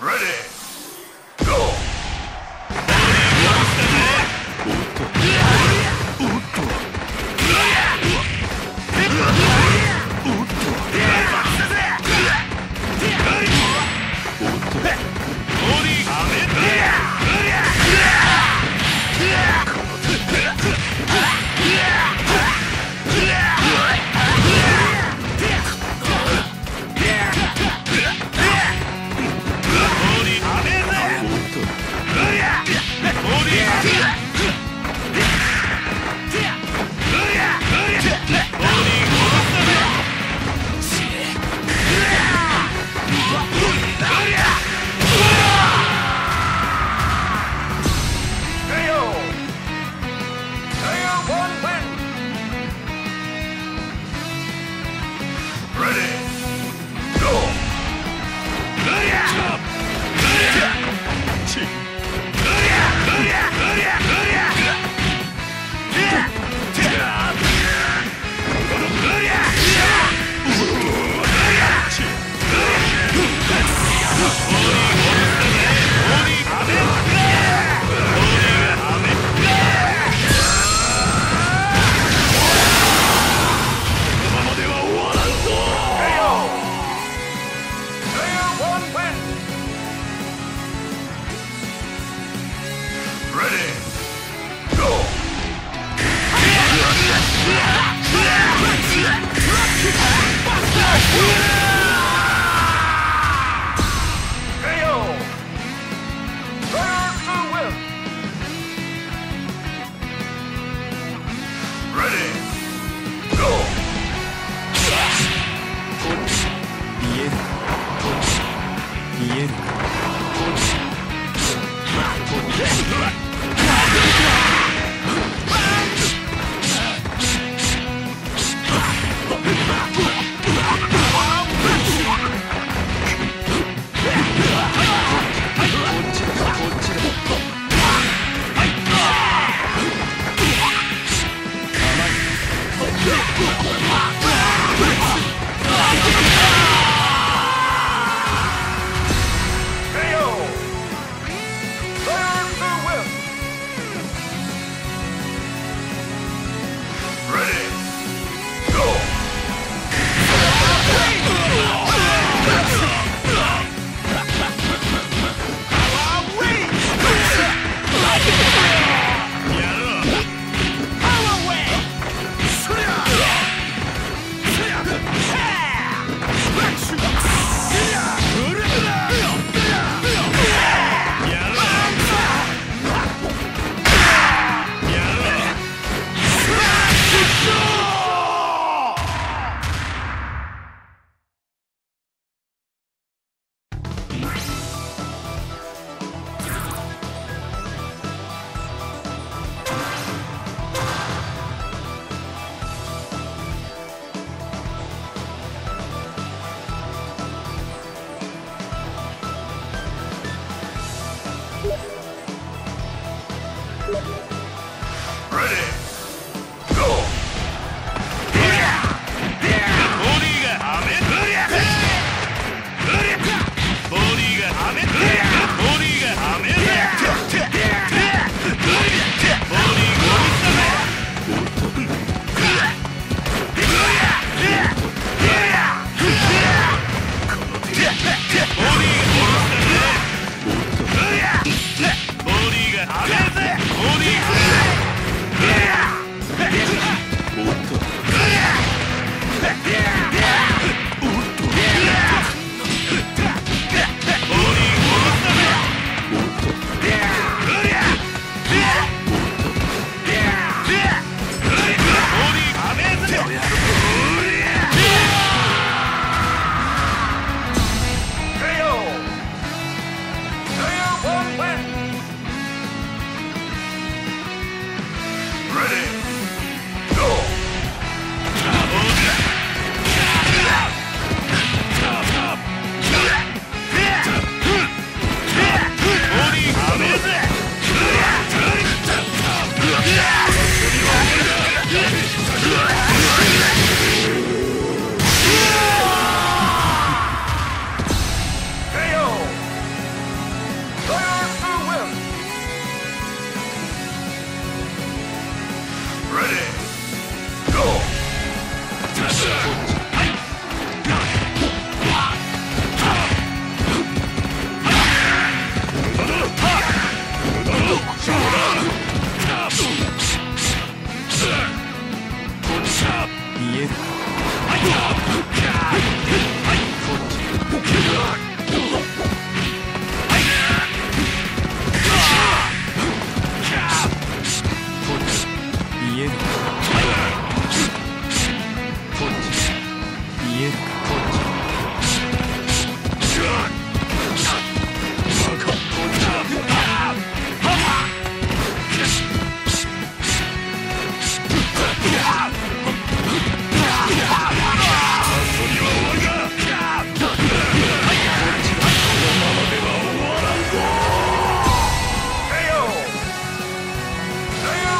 Ready!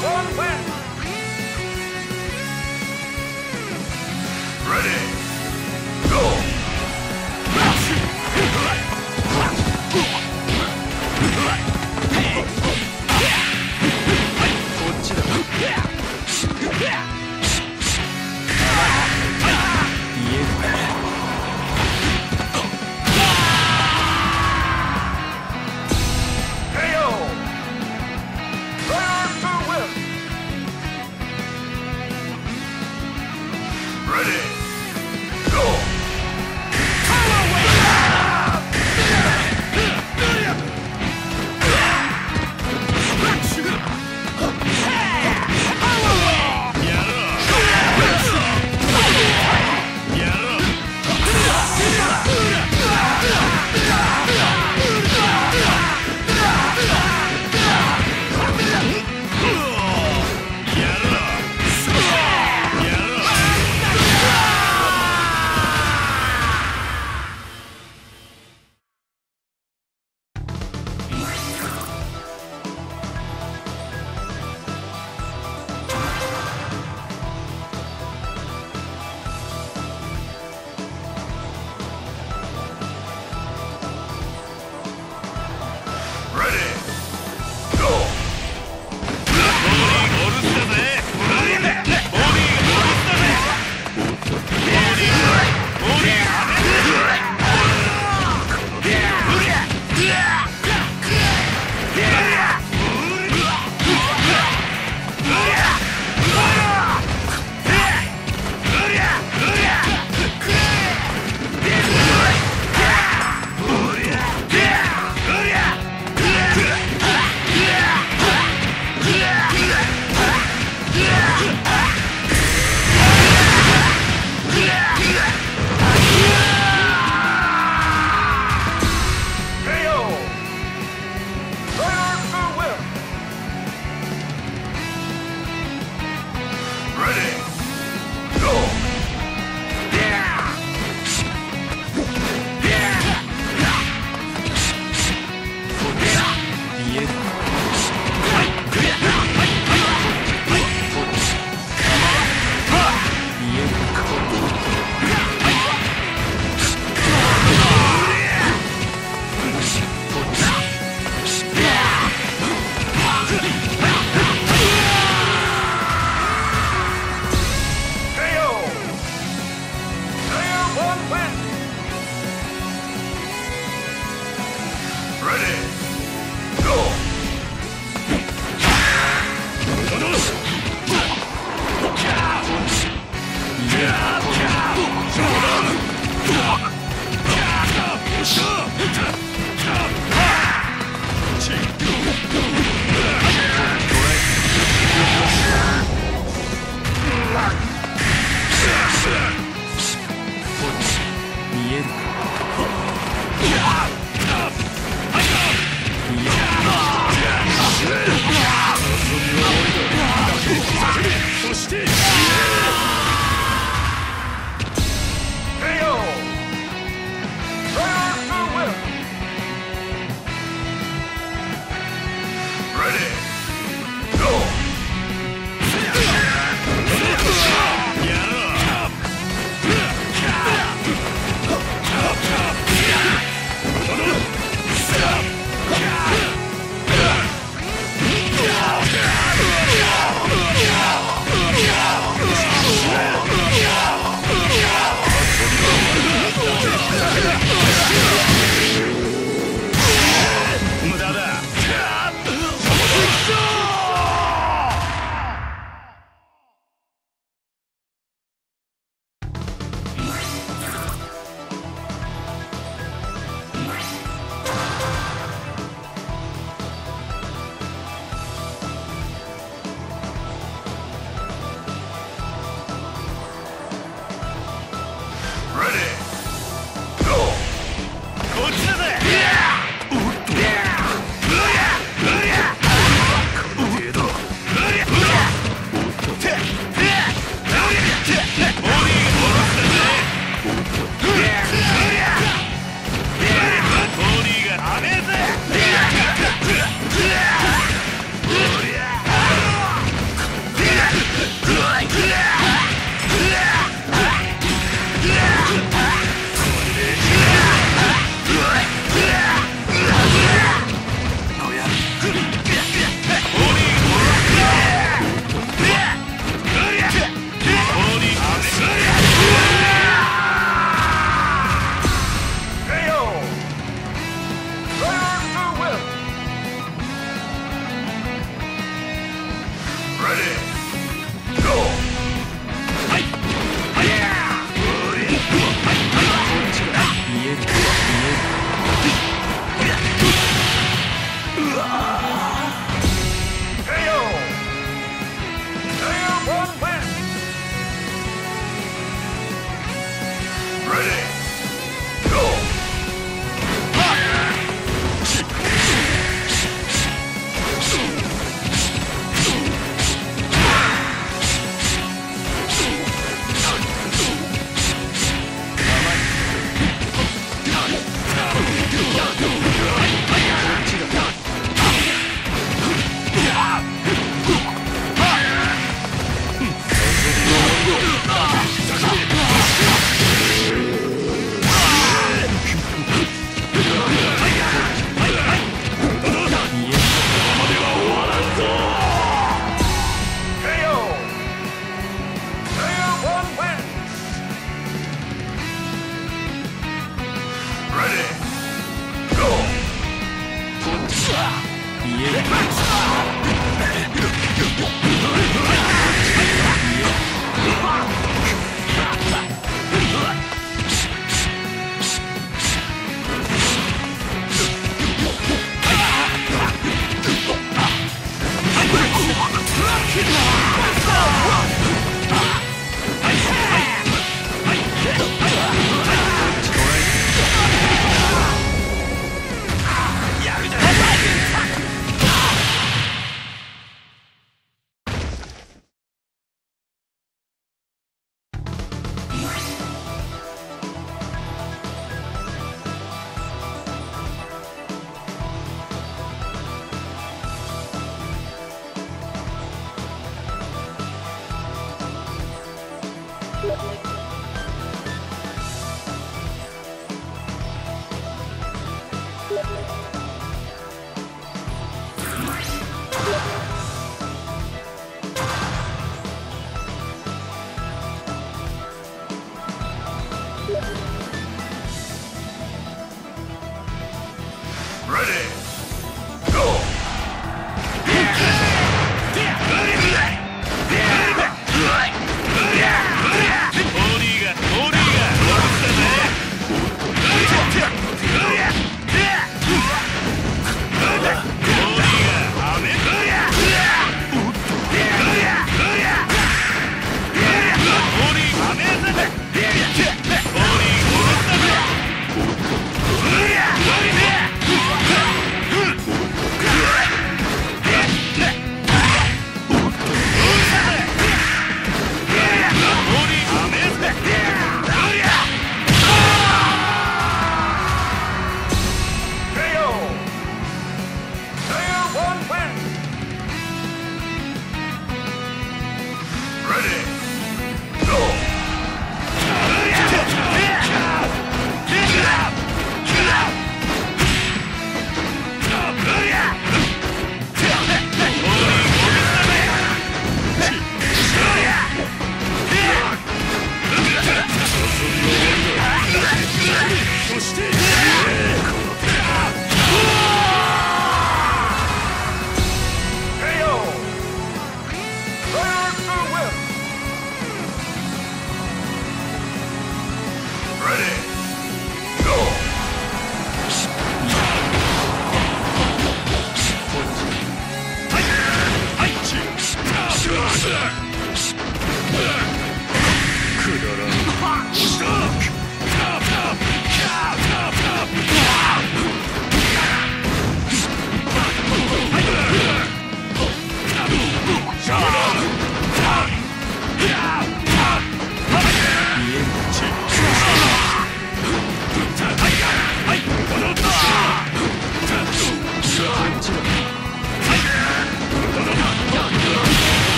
One. Ready. Go.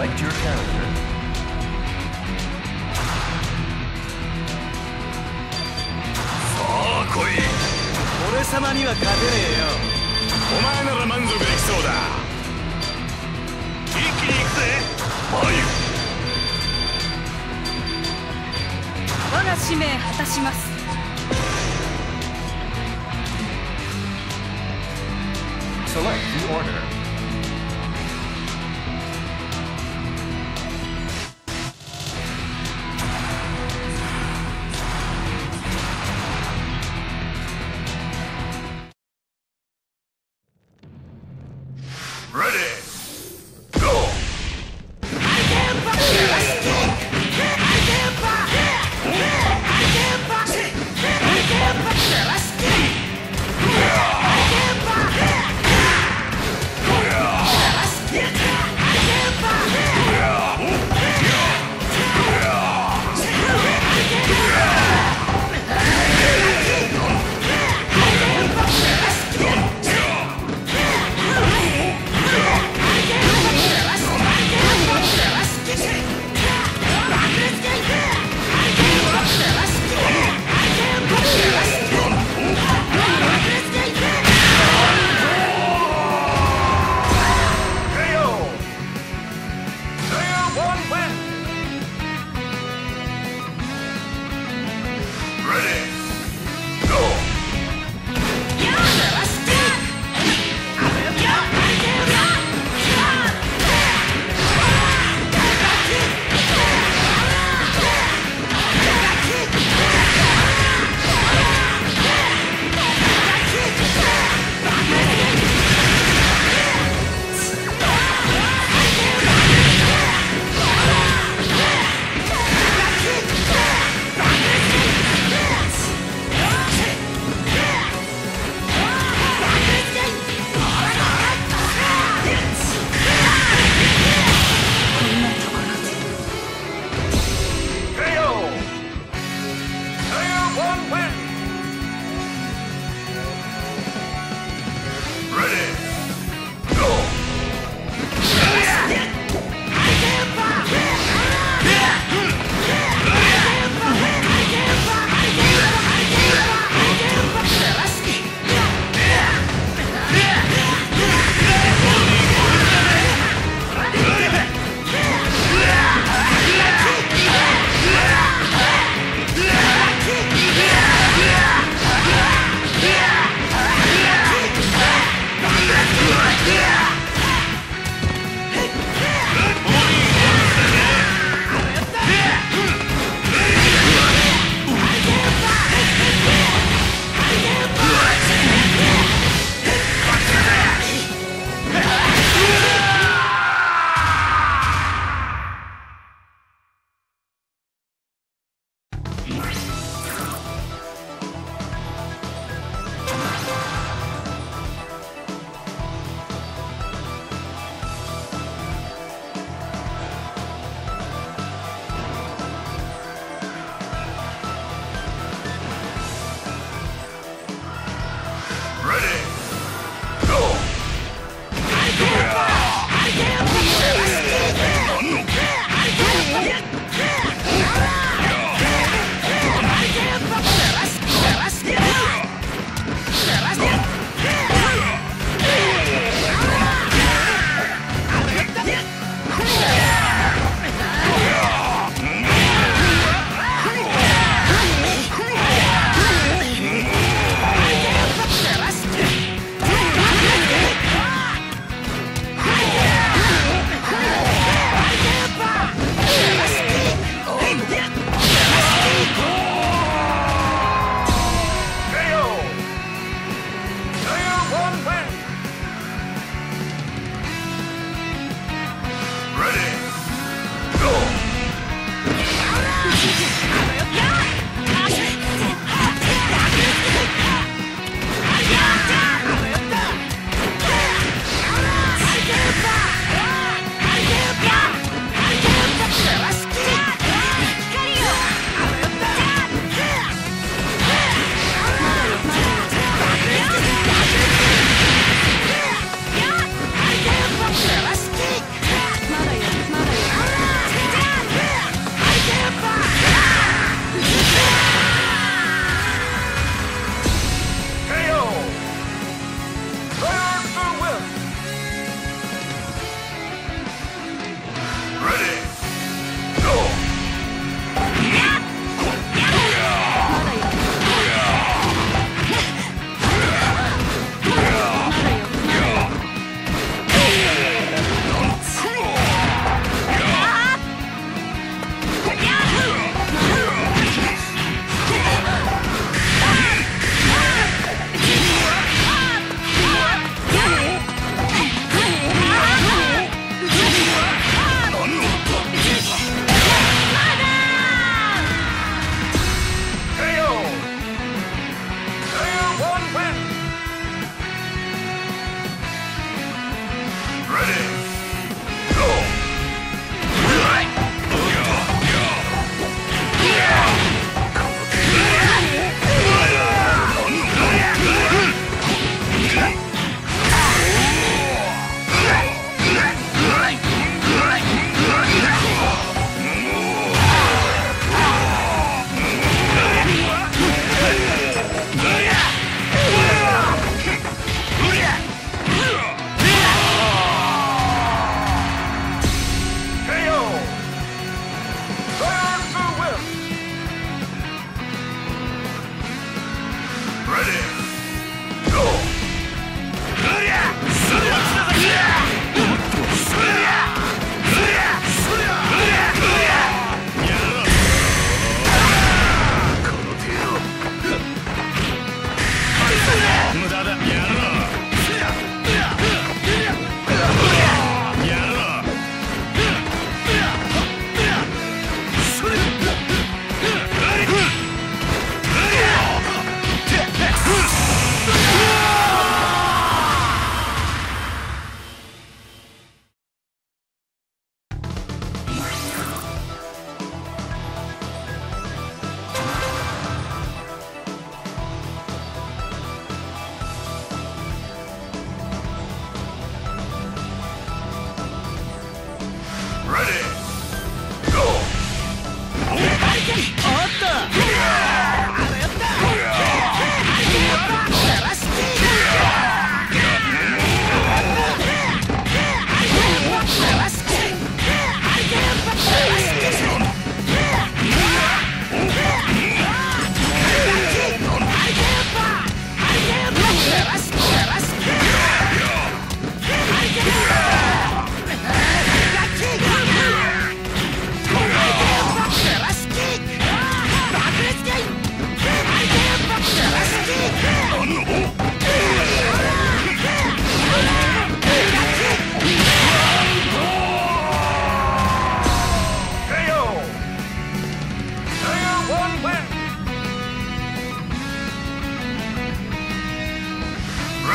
Select your character. さあ来い俺様には勝てねえよ。お前なら満足できそうだ。一気に行くぜ。バイ我が使命果たします。Select the order.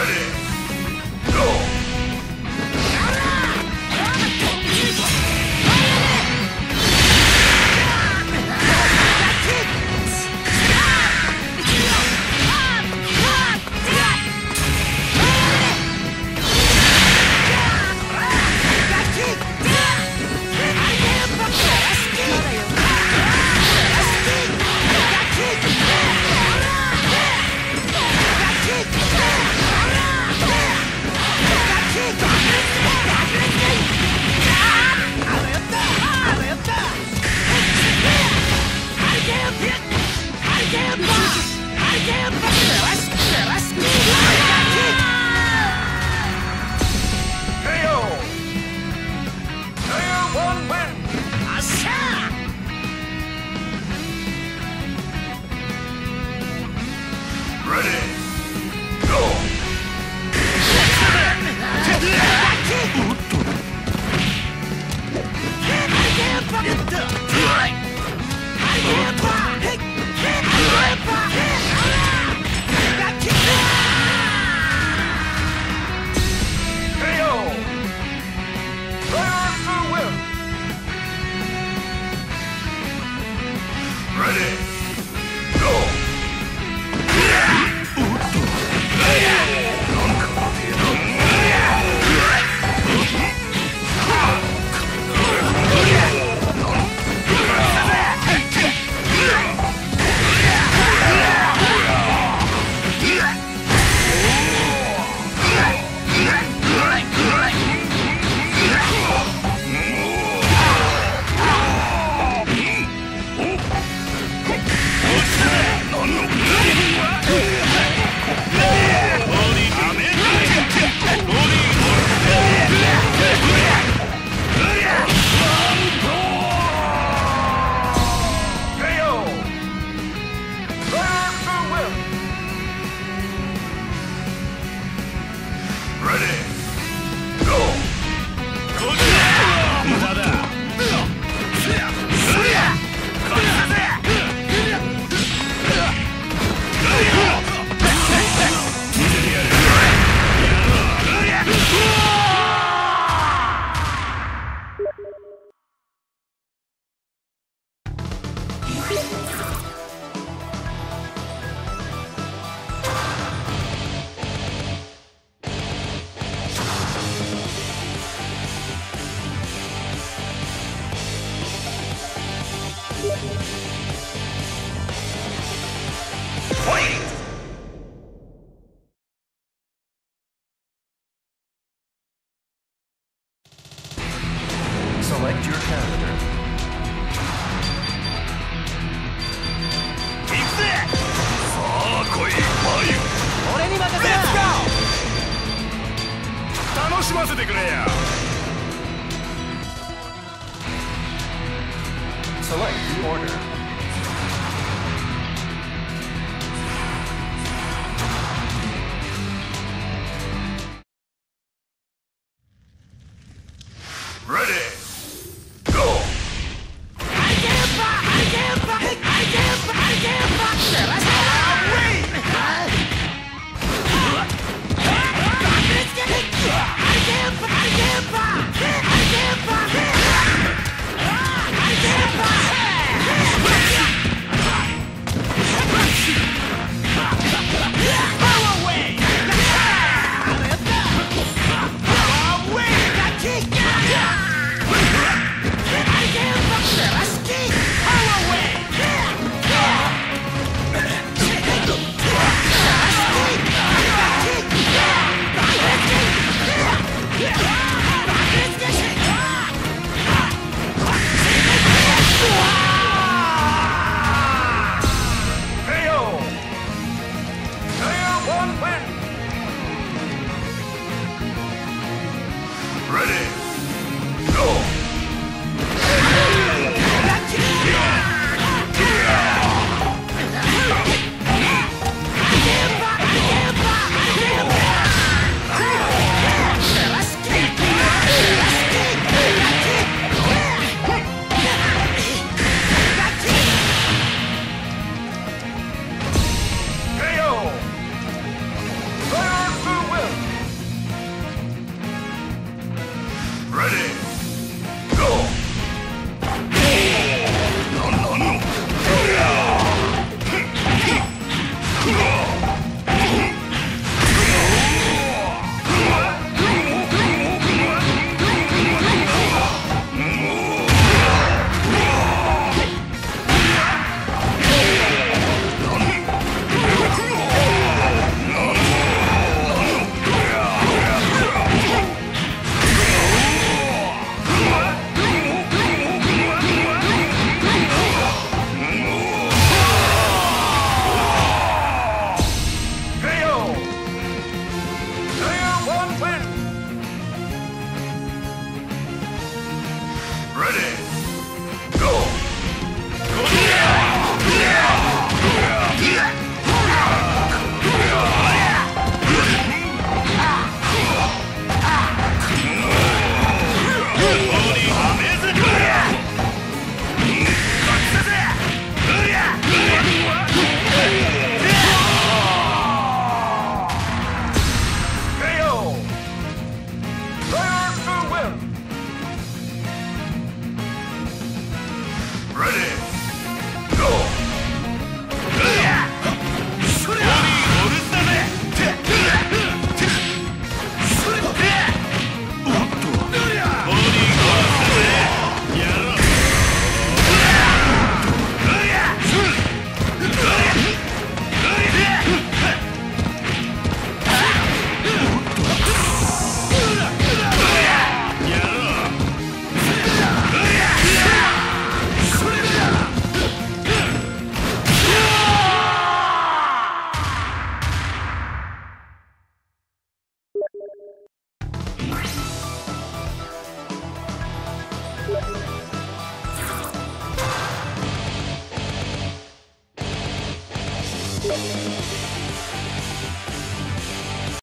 ま